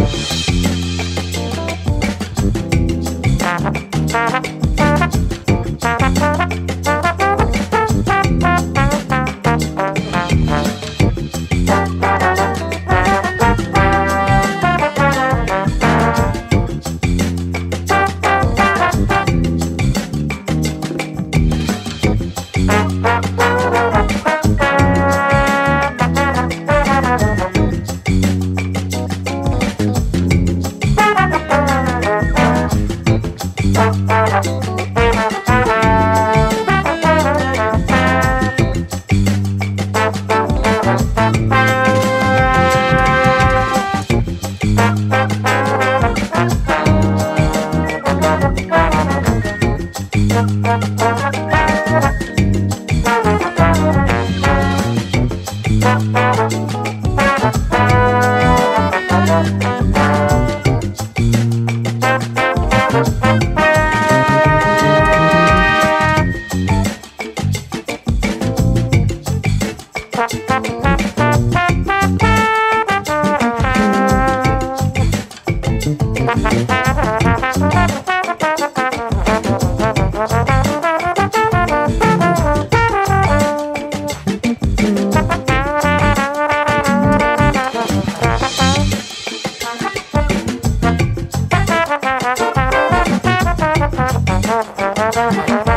Thank you. Thank Thank